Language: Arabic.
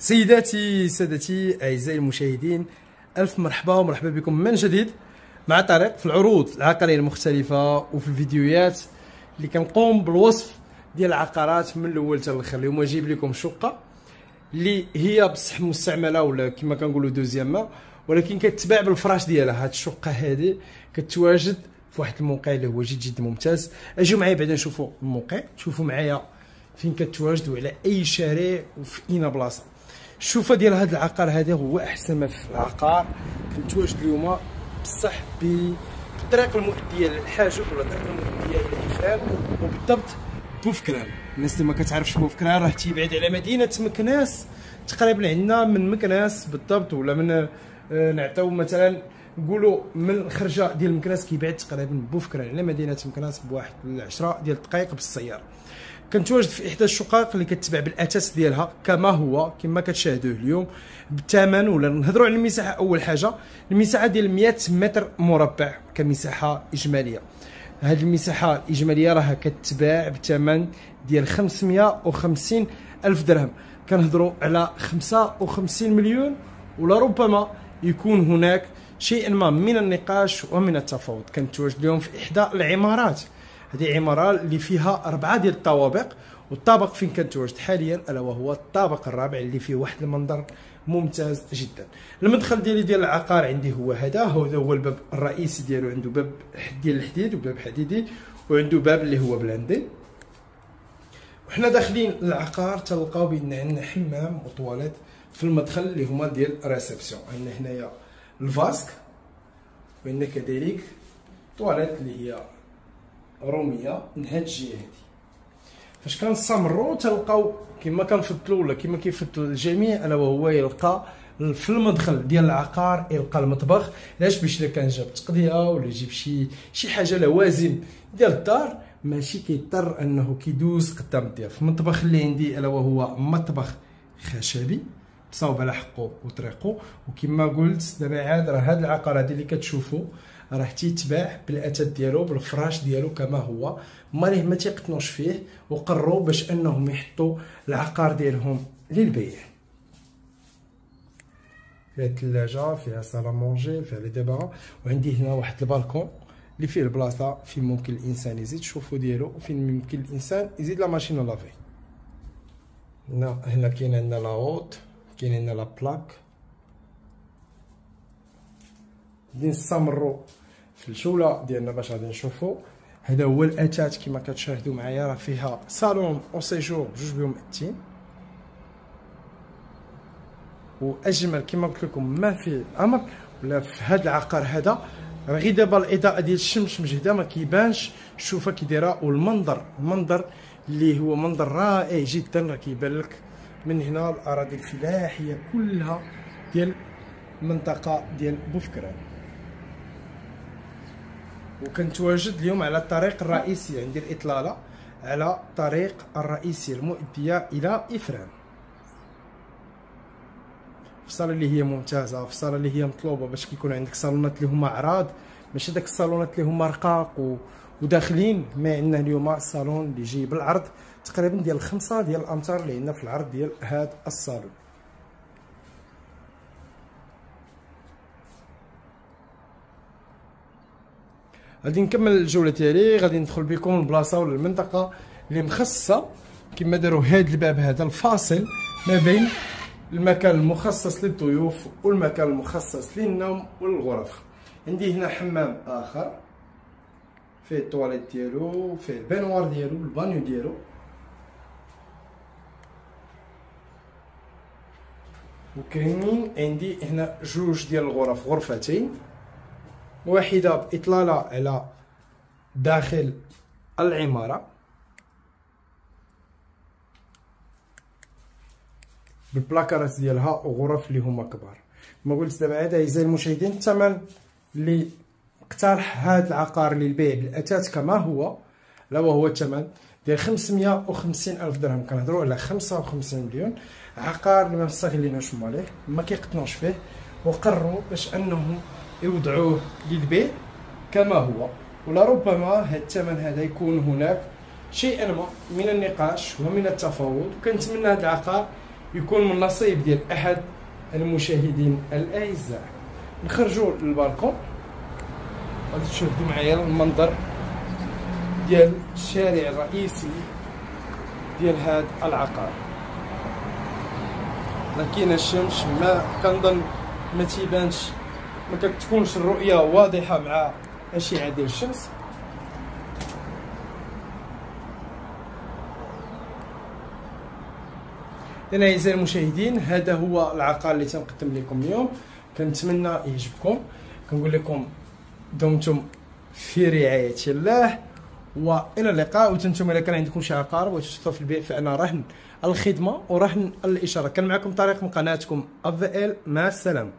سيداتي سادتي أعزائي المشاهدين ألف مرحبا ومرحبا بكم من جديد مع طريق في العروض العقاريه المختلفة وفي الفيديوهات اللي كنقوم بالوصف ديال العقارات من الأول حتى الآخر. اليوم جايب لكم شقة اللي هي بصح مستعملة ولا كما كنقولوا دوزيام ولكن كتباع بالفراش ديالها. هاد الشقة هذه كتواجد في واحد الموقع اللي هو جد جد ممتاز. أجيو معايا بعدا نشوفوا الموقع. شوفوا معايا فين كتواجد وعلى أي شارع وفي أين بلاصة. الشوفه ديال هذا العقار هذا هو أحسن ما في العقار. كنتواجد اليوم؟ بصح بالطريق المؤدية للحاجب ولا الطريق المؤدية إلى افران وبالضبط بوفكران الناس اللي ما كتعرفش بوفكران راه تيبعد على مدينة مكناس. تقريبا عندنا من مكناس بالضبط ولا من آه، نعطيو مثلا نقولوا من الخرجه ديال مكناس كيبعد تقريبا بوفكران على مدينة مكناس بواحد 10 ديال الدقائق بالسيارة. كنتواجد في إحدى الشقق اللي كتباع بالاثاث ديالها كما هو كما كتشاهدوه اليوم بالثمن ولا نهضروا على المساحة أول حاجة المساحة ديال 100 متر مربع كمساحة إجمالية. هذه المساحة الإجمالية راها كتباع بثمن ديال 550 ألف درهم. كنهضروا على 55 مليون ولا ربما يكون هناك شيء ما من النقاش ومن التفاوض. كنتواجد اليوم في إحدى العمارات. هذه عمارة اللي فيها أربعة ديال الطوابق والطابق فين كنتواجد حاليا؟ ألا وهو الطابق الرابع اللي فيه واحد المنظر ممتاز جدا. المدخل ديالي ديال العقار عندي هو هذا. هذا هو الباب الرئيسي ديالو. عنده باب ديال الحديد وباب حديدي وعنده باب اللي هو blindé. وحنا داخلين العقار تلقاو بأن عندنا حمام وطواليت في المدخل اللي هما ديال réception عندنا هنايا ال vasque وعندنا كذلك طواليت اللي هي رومية من هاد الجهه هادي. فاش كنستمروا تلقاو كما كنفضلوا ولا كما كيفضل الجميع ألا وهو يلقى في المدخل ديال العقار يلقى المطبخ. علاش؟ باش إلا كان جاب تقضية ولا يجيب شي شي حاجة لوازم ديال الدار. ماشي كيضطر أنه كيدوز قدام الضياف. المطبخ اللي عندي ألا وهو مطبخ خشبي. صوب على حقه وطريقه وكما قلت دابا عاد راه هاد العقار هادي اللي كتشوفوا راه تيتباع بالاثاث ديالو بالفراش ديالو كما هو. ماليه ما تيقتنوش فيه وقرروا باش أنهم يحطوا العقار ديالهم للبيع. فيها ثلاجه فيها صاله مونجي فيها لي ديبارا وعندي هنا واحد البالكون اللي فيه البلاصة فين ممكن الإنسان يزيد الشوفو ديالو وفين ممكن الإنسان يزيد لا ماشين لافي هنا هنا كاين عندنا la hotte كاين عندنا la plaque. غادي نستمروا في الجولة ديالنا باش غادي نشوفوا. هذا هو الاثاث كما كتشاهدوا معايا راه فيها صالون أو séjour بجوج بهم مأتين واجمل كما قلت لكم ما في الامر ولا في هذا العقار هذا. راه غير دابا الإضاءة ديال الشمس مجهده ما كيبانش. شوفها كي دايرة والمنظر المنظر اللي هو منظر رائع جدا راه كيبان لك. من هنا الأراضي الفلاحية كلها ديال المنطقة ديال بوفكران وكنتواجد اليوم على الطريق الرئيسي عندي الاطلاله على الطريق الرئيسي المؤدية إلى إفران. الصاله اللي هي ممتازة الصاله اللي هي مطلوبة باش كيكون عندك صالونات اللي هما عراض ماشي داك الصالونات اللي هما رقاق و... وداخلين ما عندنا اليوم الصالون اللي جاي بالعرض تقريبا ديال خمسة ديال الامتار اللي عندنا في العرض ديال هذا الصالون. غادي نكمل الجولة ديالي غادي ندخل بكم البلاصه ولا المنطقة اللي مخصصة كما داروا هذا الباب هذا الفاصل ما بين المكان المخصص للضيوف والمكان المخصص للنوم والغرف. عندي هنا حمام آخر فيه الطواليت ديالو فيه البانوار ديالو البانيو ديالو. وكاينين عندي هنا جوج ديال الغرف غرفتين. واحدة بإطلالة على داخل العمارة. بالبلاكارات ديالها وغرف اللي هما كبار. ما قلت دابا هذا أعزائي المشاهدين الثمن اللي اقترح هذا العقار للبيع بالاثاث كما هو لا وهو الثمن ديال 550 ألف درهم. كنهضروا على 55 مليون عقار اللي ما مستغليناش ماليه ما كيقتنوش فيه وقرروا باش أنهم يوضعوه للبيع كما هو. ولربما هذا الثمن هذا يكون هناك شيئا ما من النقاش ومن التفاوض. وكنتمنى هذا العقار يكون من نصيب ديال أحد المشاهدين الأعزاء. نخرجوا للبالكون. غادي تشوفوا معايا المنظر ديال الشارع الرئيسي ديال هاد العقار. لكن الشمس ما كنظن ما تيبانش ما كتكونش الرؤية واضحة مع الاشعه ديال الشمس. اذا أعزائي المشاهدين هذا هو العقار اللي تنقدم لكم اليوم. كنتمنى يعجبكم. كنقول لكم دمتم في رعاية الله وإلى اللقاء. وأنتم الا كان عندكم شي عقار بغيتو في البيع فأنا رهن الخدمة ورهن الإشارة. كان معكم طريق من قناتكم افل مع السلامة.